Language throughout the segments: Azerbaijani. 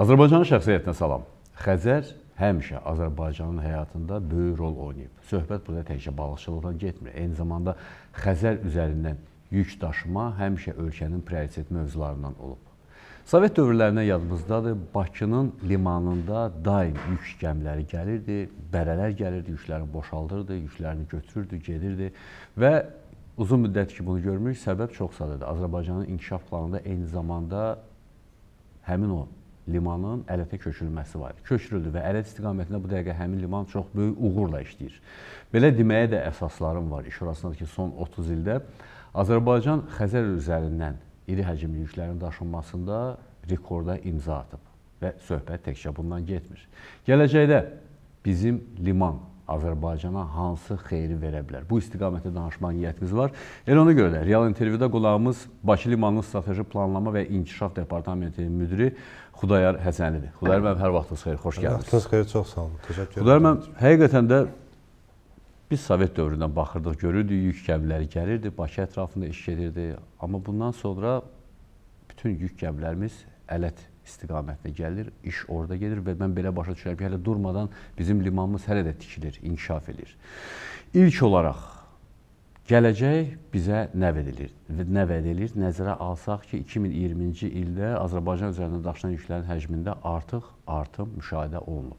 Azərbaycanın şəxsiyyətinə salam. Xəzər həmişə Azərbaycanın həyatında böyük rol oynayıb. Söhbət burada təkcə balıqçılıqdan getmir. Eyni zamanda Xəzər üzərindən yük daşıma həmişə ölkənin prioritet mövzularından olub. Sovet dövrlərindən yadımızdadır, Bakının limanında daim yük gəmiləri gəlirdi, bərələr gəlirdi, yüklərini boşaldırdı, yüklərini götürürdü, gedirdi və uzun müddət ki bunu görmürük. Səbəb çox sadədir. Azərbaycanın inkişaf planında eyni zamanda həmin o limanın Ələtə köçürülməsi var. Köçürüldü və Ələt istiqamətində bu dəqiqə həmin liman çox böyük uğurla işləyir. Belə deməyə də əsaslarım var. İş orasındadır ki, son 30 ildə Azərbaycan Xəzər üzərindən iri həcmli yüklərin daşınmasında rekorda imza atıb və söhbət təkcə bundan getmir. Gələcəkdə bizim liman Azərbaycana hansı xeyri verə bilər? Bu istiqamətdə danışmaq niyyətimiz var. Elə ona görə də real intervyuda qulağımız Bakı limanının strateji planlama və inkişaf departamentinin müdiri Xudayar Həsənidir. Xudayar müəllim, hər vaxtınız xeyir, xoş gəldiniz. Vaxtınız xeyir, çox sağ olun. Təşəkkür edirəm. Xudayar müəllim, həqiqətən də biz Sovet dövründən baxırdıq, görürdük yük gəmiləri gəlirdi, Bakı ətrafında iş gedirdi. Amma bundan sonra bütün yük gəmilərimiz Ələt istiqamətinə gəlir, iş orada gedir və mən belə başa düşürəm ki, hələ durmadan bizim limanımız hələ də tikilir, inkişaf edir. İlk olaraq Gələcək bizə nə verilir? Nə edir? Nəzərə alsaq ki, 2020-ci ildə Azərbaycan üzərindən daşınan yüklərin həcmində artıq artım müşahidə olunub.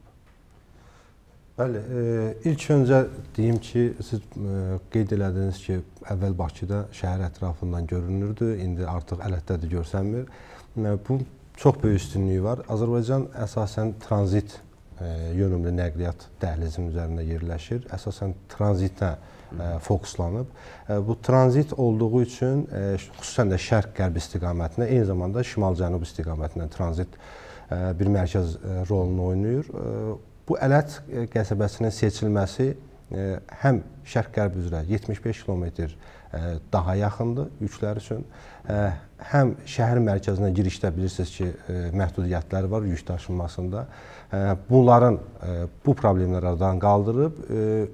Bəli, e, ilk öncə deyim ki, siz e, qeyd elədiniz ki, əvvəl Bakıda şəhər ətrafından görünürdü, indi artıq Ələtdədir görsənmir. E, bu çox böyük üstünlüyü var. Azərbaycan əsasən tranzit yönümlü nəqliyyat dəhlizinin üzərində yerləşir. Əsasən tranzitə fokuslanıb. Bu tranzit olduğu üçün xüsusən də şərq-qərb istiqamətinə, eyni zamanda şimal-cənub istiqamətinə tranzit bir mərkəz rolunu oynayır. Bu Ələt qəsəbəsinin seçilməsi həm şərq-qərb üzrə 75 kilometr daha yaxındır yüklər üçün. Həm şəhər mərkəzinə girişdə bilirsiniz ki, məhdudiyyətləri var yük daşınmasında. Bunların bu problemləri aradan qaldırıb.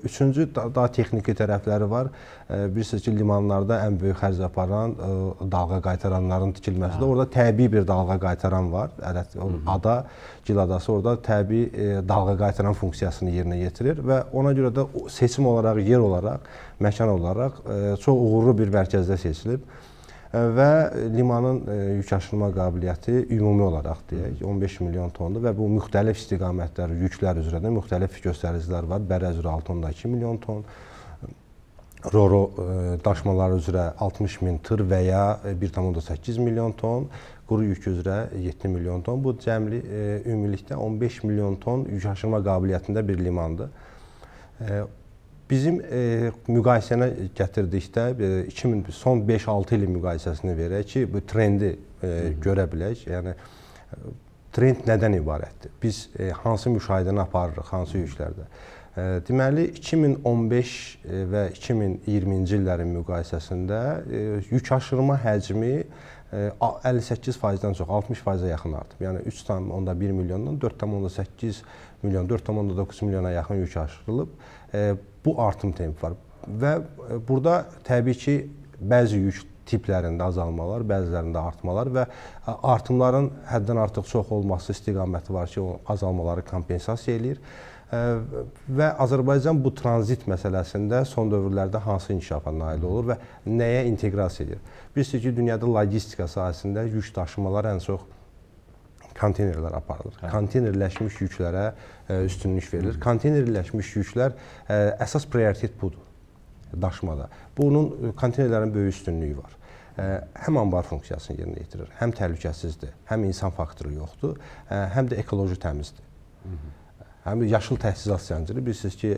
Üçüncü daha texniki tərəfləri var. Bilirsiniz ki, limanlarda ən böyük xərc aparan dalğa qaytaranların tikilməsidir. Orada təbii bir dalğa qaytaran var. Ada, Gil adası orada təbii dalğa qaytaran funksiyasını yerinə yetirir və ona görə də seçim olaraq, yer olaraq, məkan olaraq çox uğurlu bir mərkəzdə seçilib və limanın yük aşırma qabiliyyəti ümumi olaraq deyək 15 milyon tondur və bu müxtəlif istiqamətlər, yüklər üzrə də müxtəlif göstəricilər var. Bərə üzrə 6.2 milyon ton, Roro daşımaları üzrə 60 min tır və ya 1.8 milyon ton, quru yük üzrə 7 milyon ton. Bu cəmli ümumilikdə 15 milyon ton yük aşırma qabiliyyətində bir limandır. Bizim e, müqayisəni gətirdikdə e, 2000 son 5-6 ilin müqayisəsini verək ki, bu trendi e, görə bilək. Yəni trend nədən ibarətdir? Biz e, hansı müşahidəni aparırıq, hansı yüklərdə? E, deməli 2015 e, və 2020-ci illərin müqayisəsində e, yük aşırma həcmi 58%-dən çox 60%-ə yaxın artıb. Yəni 3,1 milyondan 4,8 milyon, 4,9 milyona yaxın yük aşırılıb bu artım tempi var. Və e, burada təbii ki, bəzi yük tiplərində azalmalar, bəzilərində artmalar və e, artımların həddən artıq çox olması istiqaməti var ki, o azalmaları kompensasiya eləyir. E, və Azərbaycan bu tranzit məsələsində son dövrlərdə hansı inkişafa nail olur və nəyə inteqrasiya edir? Bilirsiniz ki, dünyada logistika sahəsində yük daşımalar ən çox konteynerlər aparılır. Hə. Konteynerləşmiş yüklərə e, üstünlük verilir. Konteynerləşmiş yüklər e, əsas prioritet budur daşımada. Bunun e, konteynerlərin böyük üstünlüyü var. Həm anbar funksiyasını yerinə yetirir, həm təhlükəsizdir, həm insan faktoru yoxdur, həm də ekoloji təmizdir. Hı -hı. Həm yaşıl təchizat zənciri bilirsiniz ki,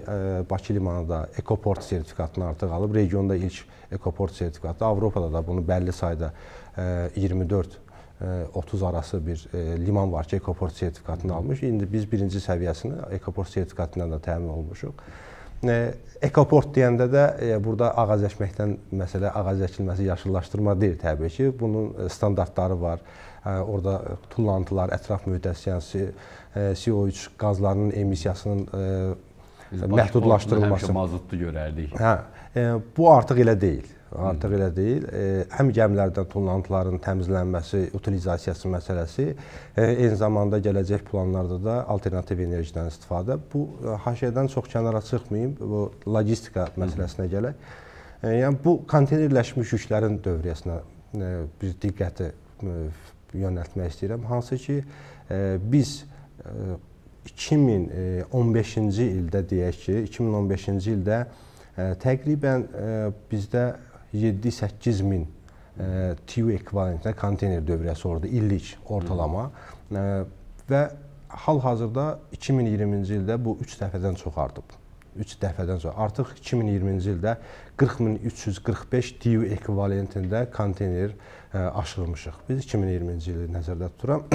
Bakı limanı da ekoport sertifikatını artıq alıb. Regionda ilk ekoport sertifikatı. Avropada da bunu bəlli sayda 24 30 arası bir e, liman var ki, ekoport sertifikatını almış. İndi biz birinci səviyyəsini ekoport sertifikatından da təmin olmuşuq. E, ekoport deyəndə də e, burada ağac əkməkdən məsələ ağac əkilməsi, yaşıllaşdırma deyil təbii ki. Bunun standartları var. Orada tullantılar, ətraf mühitə siyasi CO3 qazlarının emissiyasının məhdudlaşdırılması. Həmişə mazutlu görərdik. Hə, bu artıq elə deyil. Artıq elə deyil. E, həm gəmilərdən tullantıların təmizlənməsi, utilizasiyası məsələsi, e, eyni zamanda gələcək planlarda da alternativ enerjidən istifadə. Bu haşiyədən çox kənara çıxmayım, bu logistika məsələsinə gələk. E, yəni bu konteynerləşmiş yüklərin dövriyyəsinə e, bir diqqəti e, yönəltmək istəyirəm. Hansı ki, e, biz e, 2015-ci ildə deyək ki, 2015-ci ildə təqribən bizdə 7-8 min ə, TU ekvivalentində konteyner dövriyyəsi orada illik ortalama ə, və hal-hazırda 2020-ci ildə bu 3 dəfədən çox artıb. 3 dəfədən çox. Artıq 2020-ci ildə 40345 TU ekvivalentində konteyner ə, aşırmışıq. Biz 2020-ci ili nəzərdə tuturam.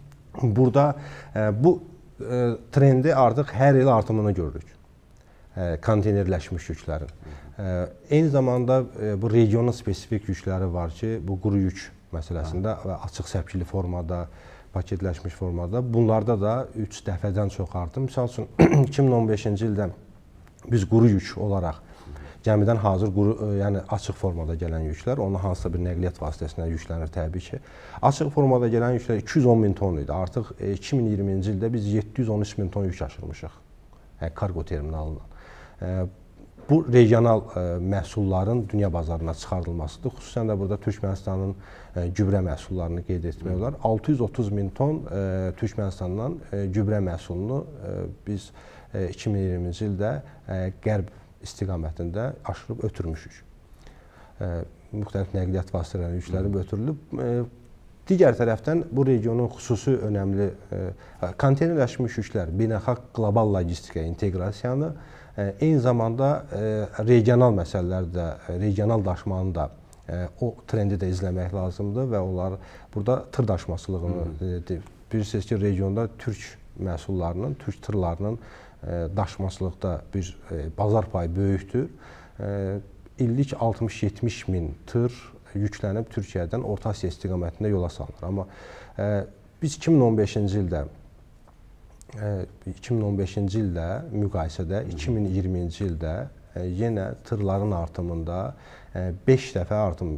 Burada ə, bu trendi artıq hər il artımını görürük. Konteynerləşmiş yüklərin. Eyni zamanda bu regionun spesifik yükləri var ki, bu quru yük məsələsində və açıq səpkili formada, paketləşmiş formada bunlarda da 3 dəfədən çox artım. Məsəl üçün 2015-ci ildə biz quru yük olaraq gəmidən hazır quru, e, yəni açıq formada gələn yüklər, onu hansısa bir nəqliyyat vasitəsilə yüklənir təbii ki. Açıq formada gələn yüklər 210 min ton idi. Artıq 2020-ci e, ildə biz 713 min ton yük aşırmışıq. Yəni kargo terminalından. E, bu regional məhsulların dünya bazarına çıxardılmasıdır. Xüsusən də burada Türkmənistanın gübrə məhsullarını qeyd etmək olar. 630 min ton Türkmənistandan gübrə məhsulunu biz 2020-ci ildə qərb istiqamətində aşırıb ötürmüşük. E, müxtəlif nəqliyyat vasitələrinin yükləri ötürülüb. Digər tərəfdən bu regionun xüsusi önəmli e, konteynerləşmiş yüklər, beynəlxalq qlobal logistika inteqrasiyanı, e, eyni zamanda e, regional məsələlər də, regional daşımanın da o trendi də izləmək lazımdır və onlar burada tır daşımaçılığını bilirsiniz ki, regionda türk məhsullarının, türk tırlarının daşımaçılıqda bir bazar payı böyükdür. İllik 60-70 min tır yüklənib Türkiyədən Orta Asiya istiqamətində yola salınır. Amma biz 2015-ci ildə 2015-ci ildə müqayisədə 2020-ci ildə yenə tırların artımında 5 dəfə artım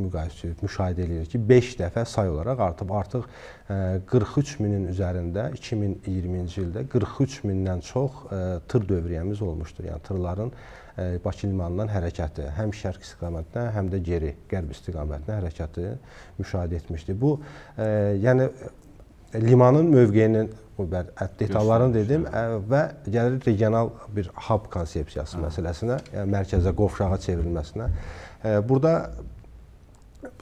müqayisə müşahidə edirik ki, 5 dəfə say olaraq artıb. Artıq 43 e, minin üzərində 2020-ci ildə 43 mindən çox tır dövriyyəmiz olmuşdur. Yəni tırların Bakı limanından hərəkəti həm şərq istiqamətinə, həm də geri qərb istiqamətinə hərəkəti müşahidə etmişdi. Bu yəni limanın mövqeyinin detallarını dedim və gəlir regional bir hub konsepsiyası məsələsinə, yəni mərkəzə, qovşağa çevrilməsinə. Burada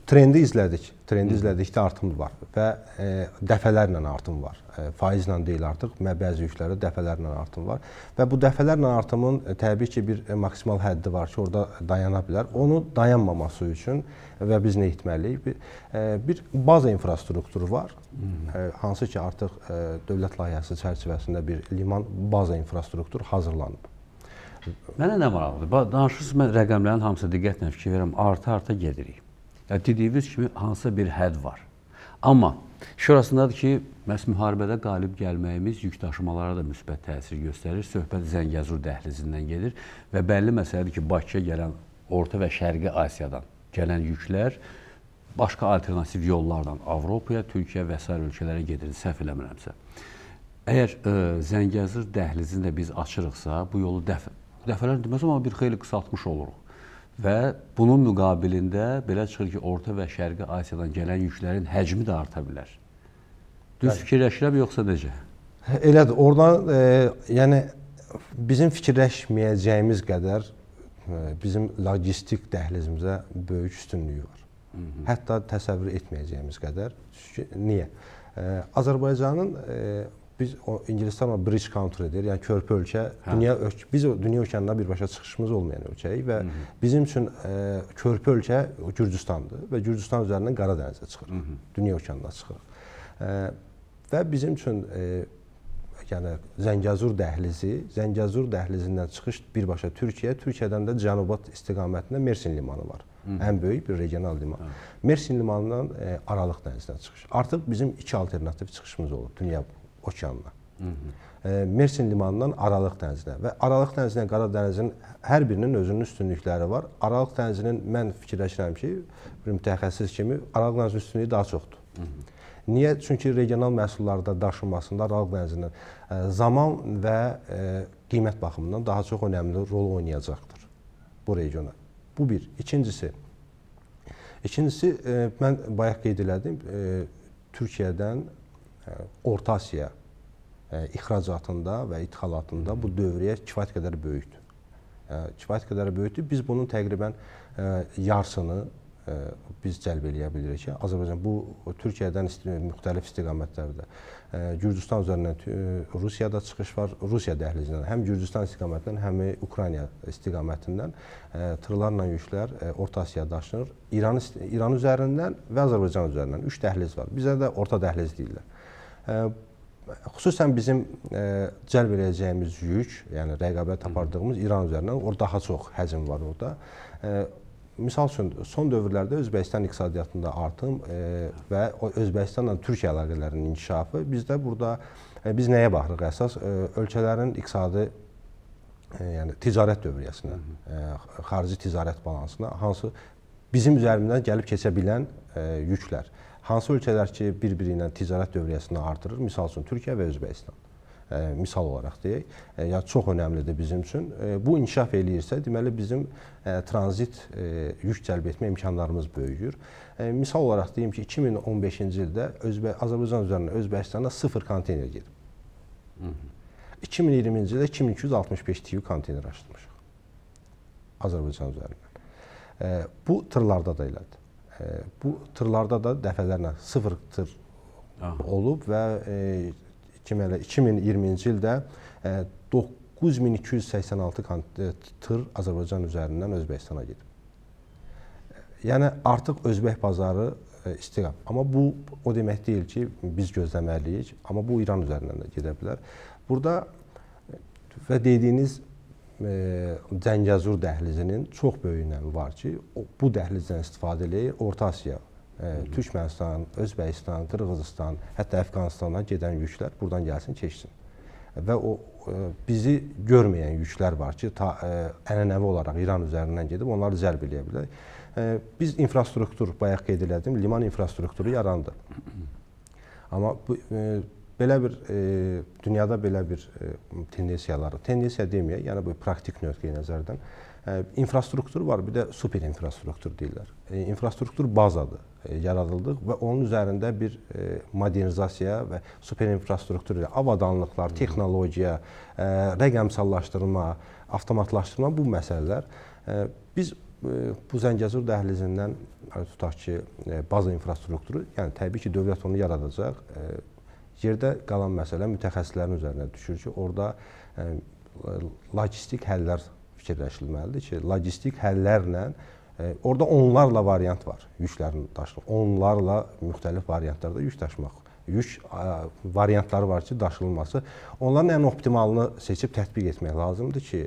trendi izlədik. Trendi izlədikdə artım var və e, dəfələrlə artım var. E, faizlə deyil artıq, bəzi yüklərdə dəfələrlə artım var və bu dəfələrlə artımın e, təbii ki, bir e, maksimal həddi var ki, orada dayana bilər. Onu dayanmaması üçün və biz nə etməliyik? Bir, e, bir baza infrastrukturu var. E, hansı ki, artıq e, dövlət layihəsi çərçivəsində bir liman baza infrastrukturu hazırlanıb. Mənə nə maraqlıdır? Danışırsınız, mən rəqəmlərin hamısına diqqətlə fikir verirəm. Arta-arta gedirik. Yəni dediyiniz kimi hansısa bir hədd var. Amma şurasındadır ki, məhz müharibədə qalib gəlməyimiz yük daşımalara da müsbət təsir göstərir. Söhbət Zəngəzur dəhlizindən gedir və bəlli məsələdir ki, Bakıya gələn Orta və Şərqi Asiyadan gələn yüklər başqa alternativ yollarla Avropaya, Türkiyə və s. ölkələrə gedir, səhv eləmirəmsə. Əgər ə, e, Zəngəzur dəhlizini də biz açırıqsa, bu yolu dəfə dəfələr deməz amma bir xeyli qısaltmış oluruq. Və bunun müqabilində belə çıxır ki, Orta və Şərqi Asiyadan gələn yüklərin həcmi də arta bilər. Düz Bəli. fikirləşirəm yoxsa necə? Elədir. Oradan e, yəni bizim fikirləşməyəcəyimiz qədər e, bizim logistik dəhlizimizə böyük üstünlüyü var. Hı -hı. Hətta təsəvvür etməyəcəyimiz qədər. Niyə? E, Azərbaycanın e, biz o ingilislərlə bridge country-dir, yəni körpü ölkə. Hə. Dünya biz o dünya okeanına birbaşa çıxışımız olmayan ölkəyik və Hı -hı. bizim üçün e, körpü ölkə Gürcüstandır və Gürcüstan üzərindən Qara dənizə çıxırıq. Hı -hı. Dünya okeanına çıxırıq. E, və bizim üçün e, yəni Zəngəzur dəhlizi, Zəngəzur dəhlizindən çıxış birbaşa Türkiyə, Türkiyədən də cənubat istiqamətində Mersin limanı var. Hı -hı. Ən böyük bir regional liman. Hı. Mersin limanından e, Aralıq dənizinə çıxış. Artıq bizim iki alternativ çıxışımız olub dünya okeanına. Mersin limanından Aralıq dənizinə və Aralıq dənizinə Qara dənizin hər birinin özünün üstünlükləri var. Aralıq dənizinin mən fikirləşirəm ki, bir mütəxəssis kimi Aralıq dənizinin üstünlüyü daha çoxdur. Hı -hı. Niyə? Çünki regional məhsullarda daşınmasında Aralıq dənizinin zaman və qiymət baxımından daha çox önəmli rol oynayacaqdır bu regiona. Bu bir. İkincisi, ikincisi mən bayaq qeyd elədim, Türkiyədən Orta Asiya ixracatında və idxalatında bu dövriyyə kifayət qədər böyükdür. Kifayət qədər böyükdür. Biz bunun təqribən yarısını biz cəlb eləyə bilirik ki, Azərbaycan bu Türkiyədən isti müxtəlif istiqamətlərdə Gürcüstan üzərindən Rusiyada çıxış var, Rusiya dəhlizindən, həm Gürcüstan istiqamətindən, həm Ukrayna istiqamətindən tırlarla yüklər Orta Asiyaya daşınır. İran İran üzərindən və Azərbaycan üzərindən 3 dəhliz var. Bizə də orta dəhliz deyirlər. Xüsusən bizim cəlb edəcəyimiz yük, yəni rəqabət apardığımız İran üzərindən, orada daha çox həcm var orada. Misal üçün, son dövrlərdə Özbəkistan iqtisadiyyatında artım və Özbəkistanla Türkiyə əlaqələrinin inkişafı bizdə burada biz nəyə baxırıq əsas? Ölkələrin iqtisadi yəni ticarət dövriyyəsinə, xarici ticarət balansına, hansı bizim üzərimizdən gəlib keçə bilən yüklər. Hansı ölkələr ki, bir-biri ilə ticarət dövriyyəsini artırır? Misal üçün Türkiyə və Özbəkistan misal olaraq deyək, yəni çox önəmlidir bizim üçün. Bu inkişaf eləyirsə, deməli bizim tranzit yük cəlb etmə imkanlarımız böyüyür. Misal olaraq deyim ki, 2015-ci ildə Özbək Azərbaycan üzərindən Özbəkistana 0 konteyner gedib. 2020-ci ildə 2265 TU konteyner açdırmışıq. Azərbaycan üzərindən. Bu tırlarda da elədir. Bu tırlarda da dəfələrlə 0 tır olub və deməli 2020-ci ildə 9286 e, tır Azərbaycan üzərindən Özbəkistana gedib. Yəni artıq Özbək bazarı e, istiqam. Amma bu o demək deyil ki, biz gözləməliyik, amma bu İran üzərindən də gedə bilər. Burada e, və dediyiniz e, Zəngəzur dəhlizinin çox böyük önəmi var ki, bu dəhlizdən istifadə eləyir Orta Asiya Türkmənistan, Özbəkistan, Qırğızistan, hətta Əfqanistandan gedən yüklər buradan gəlsin, keçsin. Və o bizi görməyən yüklər var ki, ta, ənənəvi olaraq İran üzərindən gedib onları zərb eləyə bilər. Biz infrastruktur, bayaq qeyd elədim, liman infrastrukturu yarandı. Amma bu belə bir e, dünyada belə bir e, tendensiyalar, tendensiya deməyək, yəni bu praktik nöqteyi nəzərdən e, infrastruktur var, bir də super infrastruktur deyirlər. E, infrastruktur bazadır. E, yaradıldıq və onun üzərində bir e, modernizasiya və super infrastruktur ilə avadanlıqlar, texnologiya, e, rəqəmsallaşdırma, avtomatlaşdırma bu məsələlər biz bu Zəngəzur dəhlizindən tutaq ki, baza infrastrukturu, yəni təbii ki, dövlət onu yaradacaq. Yerdə qalan məsələ mütəxəssislərin üzərinə düşür ki, orada logistik həllər fikirləşilməlidir ki, logistik həllərlə Orada onlarla variant var yüklərin daşımaq. Onlarla müxtəlif variantlarda yük daşımaq. Yük variantları var ki, daşınılması. Onların ən optimalını seçib tətbiq etmək lazımdır ki,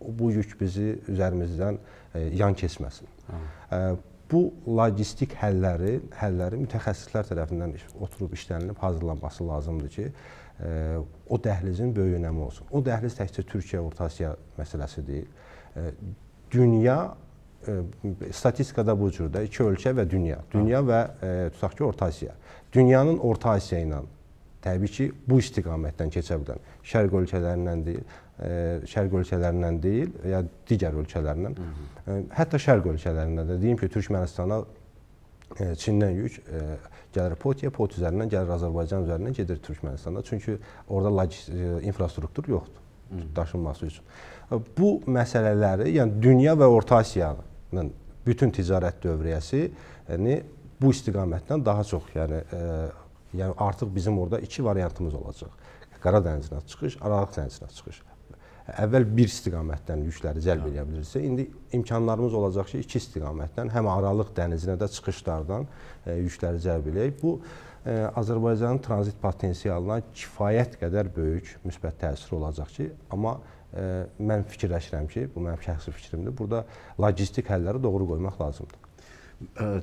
bu yük bizi üzərimizdən yan keçməsin. Hə. Bu logistik həlləri, həlləri mütəxəssislər tərəfindən oturub işlənilib hazırlanması lazımdır ki, o dəhlizin böyük önəmi olsun. O dəhliz təkcə Türkiyə, Orta Asiya məsələsi deyil. Dünya statistikada bu cürdə iki ölkə və dünya. Dünya və e, tutaq ki, Orta Asiya. Dünyanın Orta Asiya ilə təbii ki, bu istiqamətdən keçə bilən şərq ölkələrindən deyil, e, şərq ölkələrindən deyil ya digər ölkələrdən. E, hətta şərq ölkələrindən də deyim ki, Türkmənistana e, Çindən yük e, gəlir Potiya, Pot üzərindən gəlir Azərbaycan üzərindən gedir Türkmənistana. Çünki orada e, infrastruktur yoxdur daşınması üçün. Bu məsələləri, yəni dünya və Orta Asiyanın bütün ticarət dövriyyəsi yəni bu istiqamətdən daha çox, yəni yəni artıq bizim orada iki variantımız olacaq. Qara dənizinə çıxış, Aralıq dənizinə çıxış. Əvvəl bir istiqamətdən yükləri cəlb edə bilirsə, indi imkanlarımız olacaq ki, iki istiqamətdən həm Aralıq dənizinə də çıxışlardan e, yükləri cəlb eləyək. Bu e, Azərbaycanın tranzit potensialına kifayət qədər böyük müsbət təsir olacaq ki, amma mən fikirləşirəm ki, bu mənim şəxsi fikrimdir. Burada logistik həlləri doğru qoymaq lazımdır.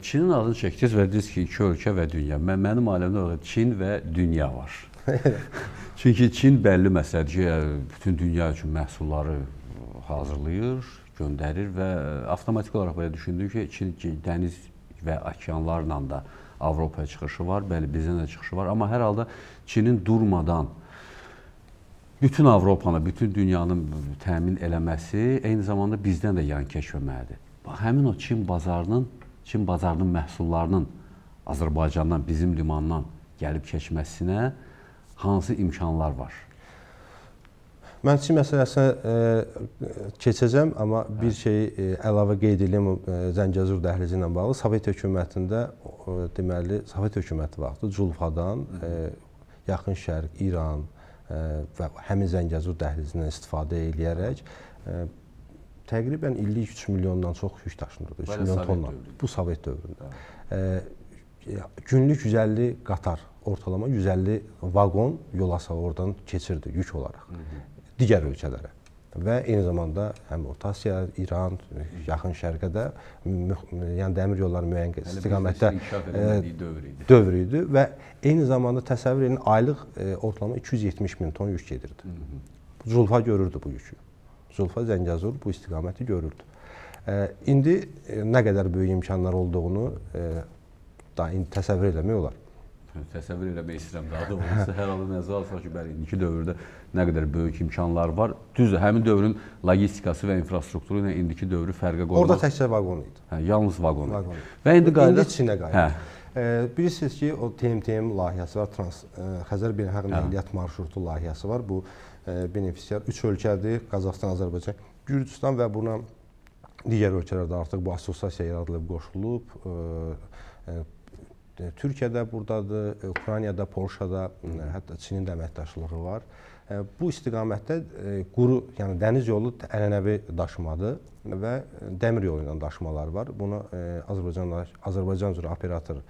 Çinin adını çəkdiniz və dediniz ki, iki ölkə və dünya. Mən mənim aləmdə Çin və dünya var. Çünki Çin bəlli məsələdir ki, bütün dünya üçün məhsulları hazırlayır, göndərir və avtomatik olaraq belə düşündük ki, Çin dəniz və okeanlarla da Avropaya çıxışı var, bəli bizdən də çıxışı var, amma hər halda Çinin durmadan bütün Avropanı, bütün dünyanın təmin eləməsi eyni zamanda bizdən də yan keçməməlidir. Həmin o Çin bazarının, Çin bazarının məhsullarının Azərbaycandan, bizim limandan gəlib keçməsinə hansı imkanlar var? Mən Çin məsələsinə e, keçəcəm, amma bir şey e, əlavə qeyd edeyim e, Zəngəzur dəhlizi ilə bağlı. Sovet hökumətində e, deməli Sovet hökuməti vaxtı Culfadan e, Yaxın Şərq, İran e, və həmin Zəngəzur dəhlizindən istifadə edərək e, təqribən illik 3 milyondan çox yük daşınırdı. 3 milyon tonna. Bu Sovet dövründə. E, günlük 150 qatar ortalama 150 vaqon yolasa oradan keçirdi yük olaraq. Hı -hı digər ölkələrə və eyni zamanda həm Orta Asiya, İran, Yaxın Şərqə də yəni dəmir yolları müəyyən istiqamətdə dövr idi. Dövr idi və eyni zamanda təsəvvür edin aylıq e, ortalama 270 min ton yük gedirdi. Zulfa görürdü bu yükü. Zulfa Zəngəzur bu istiqaməti görürdü. E, indi e, nə qədər böyük imkanlar olduğunu da indi təsəvvür etmək olar təsəvvür eləmək istəyirəm daha doğrusu. Hər halda nəzərə alsaq ki, bəli, indiki dövrdə nə qədər böyük imkanlar var. Düzdür, həmin dövrün logistikası və infrastrukturu ilə indiki dövrü fərqə qoymaq. Orada təkcə vaqon idi. Hə, yalnız vaqon. vaqon. Və indi qayıdaq. İndi Çinə qayıdaq. Hə. E, bilirsiniz ki, o TMTM layihəsi var, Trans e, Xəzər Beynəlxalq hə. Nəqliyyat Marşrutu layihəsi var. Bu e, benefisiar 3 ölkədir: Qazaxstan, Azərbaycan, Gürcüstan və buna digər ölkələrdə artıq bu assosiasiya yaradılıb, qoşulub. E, e, Türkiyədə burdadır, Ukraynada, Polşada, hətta Çinin də əməkdaşlığı var. Bu istiqamətdə quru, yəni dəniz yolu ənənəvi daşımadır və dəmir yolu ilə daşımalar var. Bunu Azərbaycan Azərbaycan üzrə operator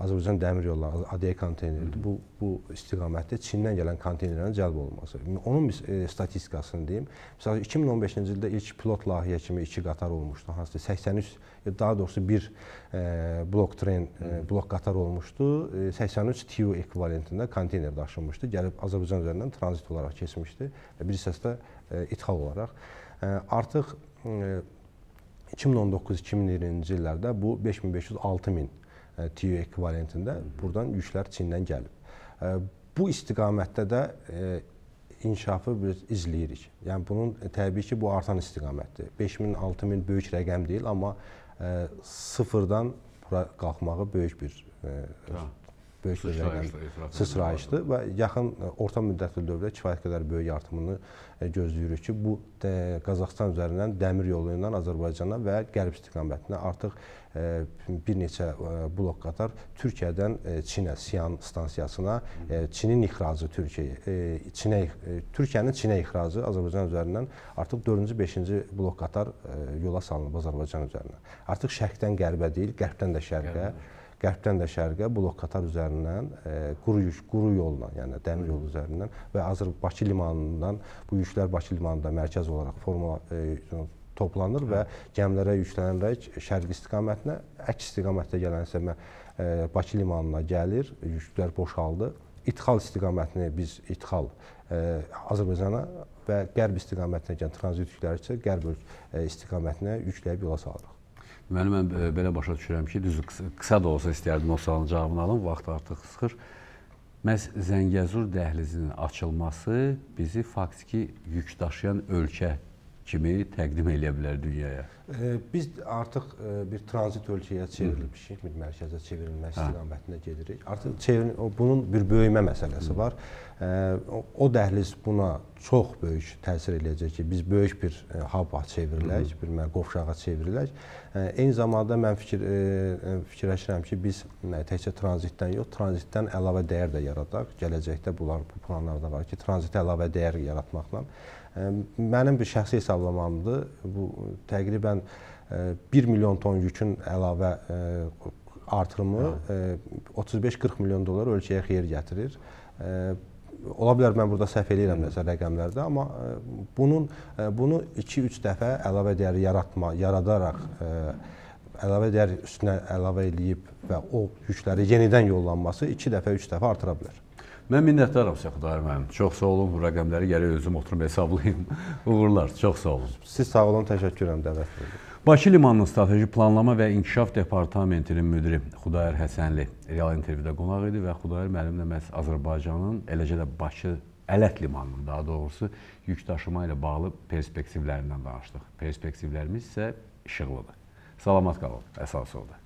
Azərbaycan Dəmir Yolları ADE konteynerdir. Bu bu istiqamətdə Çindən gələn konteynerlərin cəlb olunması. Onun e, statistikasını deyim. Məsələn 2015-ci ildə ilk pilot layihə kimi 2 qatar olmuşdu. Hansı 83 daha doğrusu bir e, blok tren, e, blok qatar olmuşdu. E, 83 TU ekvivalentində konteyner daşınmışdı. Gəlib Azərbaycan üzərindən tranzit olaraq keçmişdi və bir hissəsi də e, ithal olaraq. E, artıq e, 2019-2020-ci illərdə bu 5500-6000 TU ekvivalentində burdan yüklər Çindən gəlib. Bu istiqamətdə də inkişafı biz izləyirik. Yəni bunun təbii ki, bu artan istiqamətdir. 5000, 6000 böyük rəqəm deyil, amma sıfırdan bura qalxmağı böyük bir böyük rəqəm sıçrayışdır və yaxın orta müddətli dövrdə kifayət qədər böyük artımını gözləyirik ki, bu Qazaxstan üzərindən dəmir yolu ilə Azərbaycana və qərb istiqamətinə artıq bir neçə blok qatar Türkiyədən Çinə, Siyan stansiyasına Çinin ixracı Türkiyəyə, Çinə Türkiyənin Çinə ixracı Azərbaycan üzərindən artıq 4-cü, 5-ci blok qatar yola salınıb Azərbaycan üzərindən. Artıq şərqdən qərbə deyil, qərbdən də şərqə qərbdən də şərqə blok qatar üzərindən e, quru yük, quru yolla, yəni dəmir yolu üzərindən və Azər Bakı limanından bu yüklər Bakı limanında mərkəz olaraq formula e, toplanır və gəmilərə yüklənərək şərq istiqamətinə, əks istiqamətdə gələn isə e, Bakı limanına gəlir, yüklər boşaldı. İdxal istiqamətini biz idxal e, Azərbaycana və qərb istiqamətinə gələn tranzit yükləri isə qərb e, istiqamətinə yükləyib yola salırıq. Deməli mən belə başa düşürəm ki, qısa, qısa da olsa istəyərdim o sualın cavabını alım, vaxt artıq sıxır. Məhz Zəngəzur dəhlizinin açılması bizi faktiki yük daşıyan ölkə kimi təqdim eləyə bilər dünyaya? Biz artıq bir tranzit ölkəyə çevrilmişik, bir mərkəzə çevrilmə istiqamətində gedirik. Artıq çevrin, bunun bir böyümə məsələsi var. O dəhliz buna çox böyük təsir eləyəcək ki, biz böyük bir haba çevrilək, bir qovşağa çevrilək. Eyni zamanda mən fikir fikirləşirəm ki, biz təkcə tranzitdən yox, tranzitdən əlavə dəyər də yaradaq. Gələcəkdə bunlar bu planlarda var ki, tranzitə əlavə dəyər yaratmaqla Mənim bir şəxsi hesablamamdır. Bu təqribən 1 milyon ton yükün əlavə artırımı 35-40 milyon dollar ölkəyə xeyir gətirir. Ola bilər mən burada səhv eləyirəm nəsə rəqəmlərdə, amma bunun bunu 2-3 dəfə əlavə dəyər yaratma, yaradaraq əlavə dəyər üstünə əlavə eləyib və o yükləri yenidən yollanması 2 dəfə, 3 dəfə artıra bilər. Mən minnətdaram sizə Xudayar müəllim. Çox sağ olun. Bu rəqəmləri gərək özüm oturum hesablayım. Uğurlar. Çox sağ olun. Siz sağ olun, təşəkkür edirəm dəvət verdiniz. Bakı limanının strateji planlama və inkişaf departamentinin müdiri Xudayar Həsənli real intervyuda qonaq idi və Xudayar müəllimlə məhz Azərbaycanın, eləcə də Bakı Ələt limanının daha doğrusu yük daşıma ilə bağlı perspektivlərindən danışdıq. Perspektivlərimiz isə işıqlıdır. Salamat qalın. Əsas oldu.